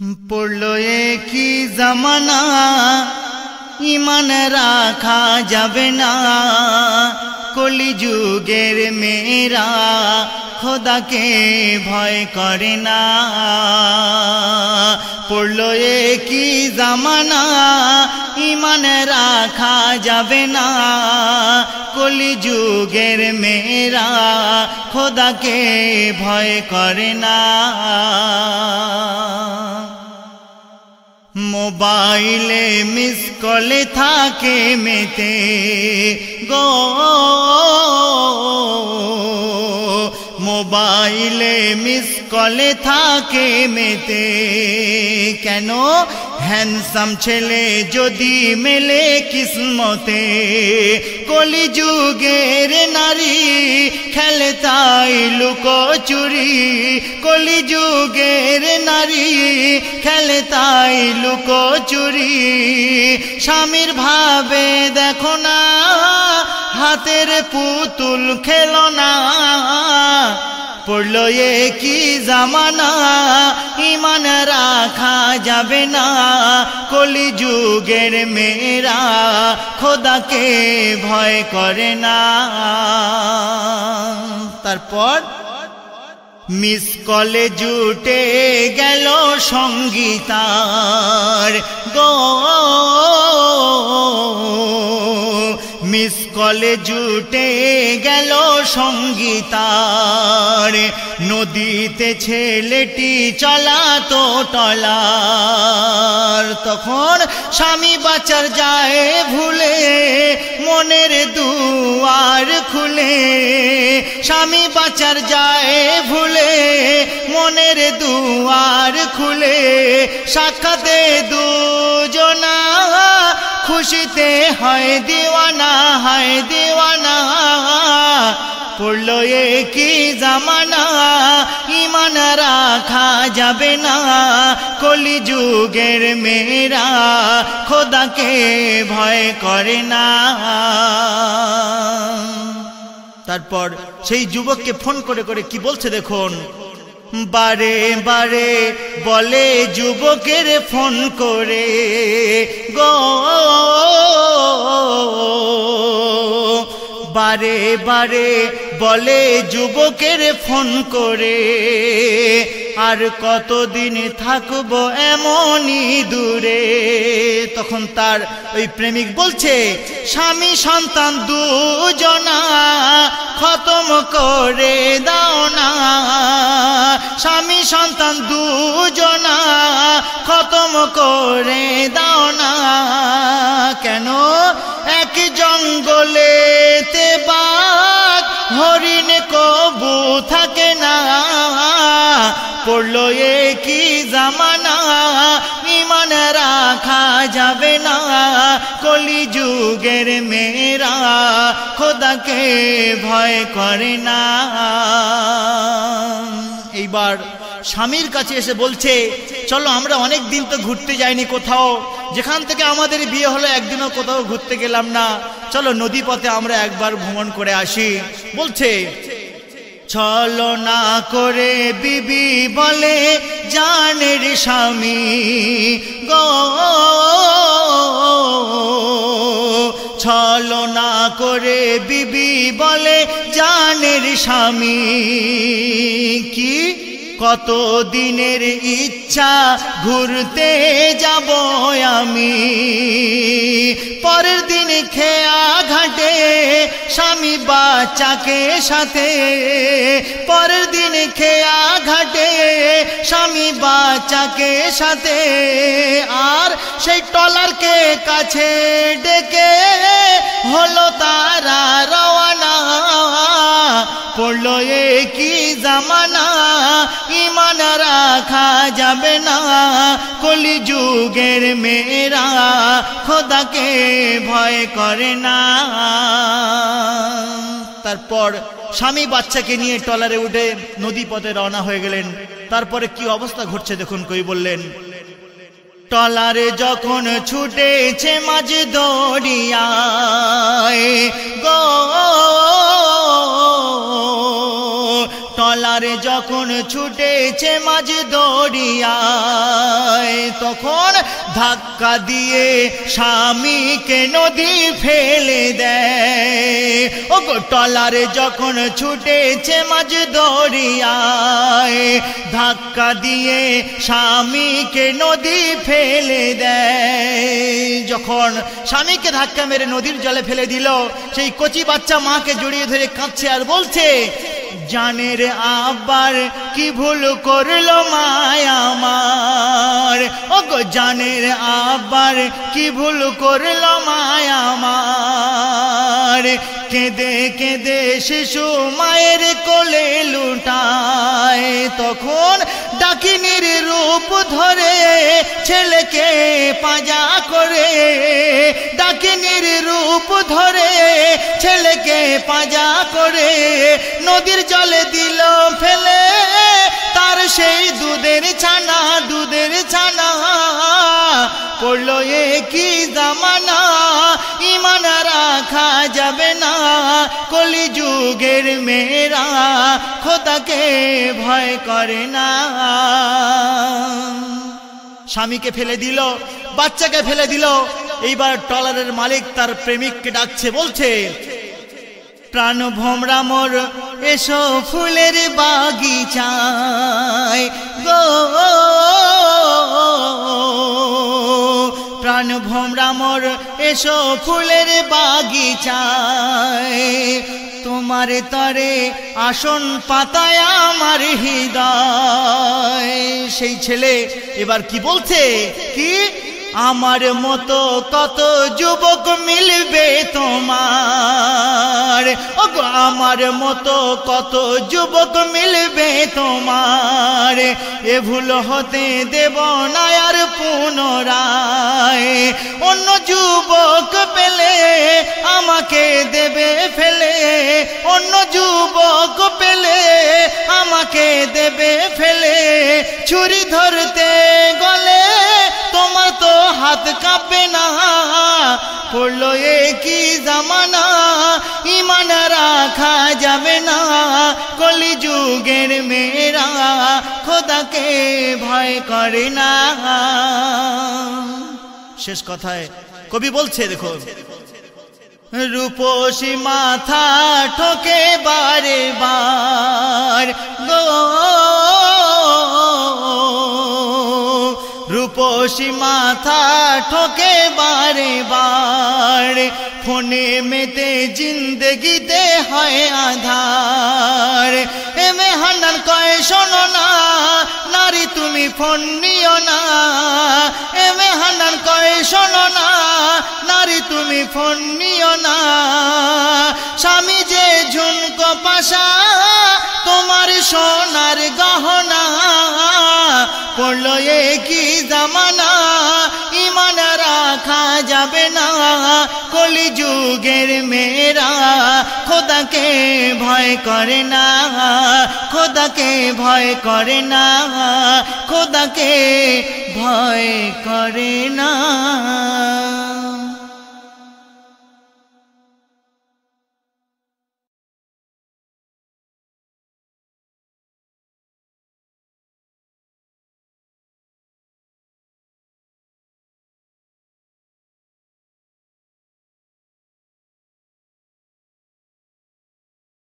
পড়ল কি জামানা, ইমান রাখা যাবে না। কলিযুগের মেয়েরা খোদাকে ভয় করে না। পড়ল কি জামানা, ইমান রাখা যাবে না। কলিযুগের মেয়েরা খোদাকে ভয় করে না। মোবাইলে মিস কলে থাকে মেতে গো। মোবাইলে মিস কলে থাকে মেতে। কেন? হ্যান্ডসাম ছেলে যদি মেলে কিসমতে, কলিযুগের নারী খেলে তাই লুকো চুরি। কলিযুগের নারী খেলে তাই লুকো চুরি। স্বামীর ভাবে দেখো না, হাতের পুতুল খেলো না। পড়ল এ কি জামানা ইমান রাখা যাবে না। কলিযুগের মেয়েরা খোদাকে ভয় করে না। তারপর মিস কলে জুটে গেল সঙ্গীতার গো। মিস কলে জুটে গেল সঙ্গীতার। নদীতে ছেলেটি চলাতো টলার। তখন স্বামী বাচার যায় ভুলে, মনের দুয়ার খুলে। স্বামী বাচার যায় ভুলে, মনের দুয়ার খুলে। সাক্ষাতে দুজনা খুশিতে, হয় দিওয়ানা হয় দিওয়ানা। পড়ল এ কি জামানা ইমান রাখা যাবে না। কলিযুগের মেয়েরা খোদাকে ভয় করে না। তারপর সেই যুবককে ফোন করে করে কি বলছে দেখুন। বারে বারে বলে যুবকের ফোন করে, গো, বারে বারে বলে যুবকের ফোন করে, আর কতদিন থাকব এমনই দূরে? তখন তার ওই প্রেমিক বলছে, স্বামী, সন্তান দুজনা খতম করে দাও না। স্বামী, সন্তান দুজনা খতম করে দাও না। কেন? এক জঙ্গলেতে বাঘ, হরিণ, কবু থাকে না। পড়ল এ কলিযুগের মেয়েরা খোদাকে ভয় করে না। এইবার স্বামীর কাছে এসে বলছে, চলো, আমরা অনেক দিন তো ঘুরতে যাইনি কোথাও। যেখান থেকে আমাদের বিয়ে হলো, একদিনও কোথাও ঘুরতে গেলাম না। চলো নদী পথে আমরা একবার ভ্রমণ করে আসি। বলছে ছলো না করে বিবি বলে জানের স্বামী গো। ছলো না করে বিবি বলে, জানের স্বামী কি? কত দিনের ইচ্ছা, ঘুরতে যাব আমি। পরের দিন খেয়া ঘাটে, স্বামী বাচ্চাকে সাথে। পরের দিন খেয়া ঘাটে স্বামী বাচ্চাকে সাথে, আর সেই টলারকে কাছে ডেকে হলো তারা রওয়ানা পড়ল এ কি জামানা ইমান রাখা যাবে না। কলিযুগের মেয়েরা খোদাকে ভয় করে না। তারপর স্বামী বাচ্চাকে নিয়ে টলারে উঠে নদী পথে রওনা হয়ে গেলেন। তারপরে কি অবস্থা ঘটছে দেখুন কই বললেন টলারে যখন ছুটেছে মাঝ দরিয়ায় গো টলারে যখন ছুটেছে মাঝ দরিয়া তখন ধাক্কা দিয়ে স্বামীকে নদী ফেলে দেয়। ও টলারে যখন ছুটেছে মাঝ দরিয়ায় ধাক্কা দিয়ে স্বামীকে নদী ফেলে দেয়। যখন স্বামীকে ধাক্কা মেরে নদীর জলে ফেলে দিল, সেই কচি বাচ্চা মাকে জড়িয়ে ধরে কাঁদছে আর বলছে জানের আবার কি ভুল করল মায়া আমার? ও গো জানের আবার কি ভুল করল মায়া আমার? কেঁদে কেঁদে শিশু মায়ের কোলে লুটায়, তখন ডাকিনীর রূপ ধরে ছেলেকে পাজা করে। ডাকিনীর রূপ ধরে ছেলেকে পাজা করে নদীর জলে দিল ফেলে। তার সেই দুধের ছানা দুধের ছানা। পড়ল এ কি জামানা ইমান রাখা যাবে না। কলি যুগের মেয়েরা খোদাকে ভয় করে না। স্বামীকে ফেলে দিল, বাচ্চাকে ফেলে দিল। এইবার টলারের মালিক তার প্রেমিককে ডাকছে, বলছে প্রাণ ভোমরা মোর, এসো ফুলের বাগিচায়। গো, প্রাণ ভোমরা মোর, এসো ফুলের বাগিচায়। তোমার তরে আসন পাতায় আমার হৃদয়। সেই ছেলে এবার কি বলছে? কি? আমার মতো কত যুবক মিলবে তোমার? ও গো আমার মতো কত যুবক মিলবে তোমার? এ ভুল হতে দেব না আর পুনরায়। অন্য যুবক পেলে আমাকে দেবে ফেলে। অন্য যুবক পেলে আমাকে দেবে ফেলে। ছুরি ধরতে গলে হাত কাঁপে না। পড়ল এ কি জামানা, ইমান রাখা যাবে না। কলি যুগের মেয়েরা খোদাকে ভয় করে না। শেষ কথায় কবি বলছে, দেখো, রূপসী মাথা ঠকে বারে বার রূপসী মাথা ঠকে বারে বার। ফোনে মেতে জিন্দগিতে হয় আধার। এমে হান্নান কয়, শোনো না, নারী তুমি ফোন নিও না। এমে হান্নান কয়, শোনো না, নারী তুমি ফোন নিও না। স্বামী যে ঝুমকো পাশা, তোমার সোনার গহনা পড়ল কি জামানা ইমান রাখা যাবে না। কলি যুগের মেয়েরা খোদাকে ভয় করে না, খোদাকে ভয় করে না, খোদাকে ভয় করে না।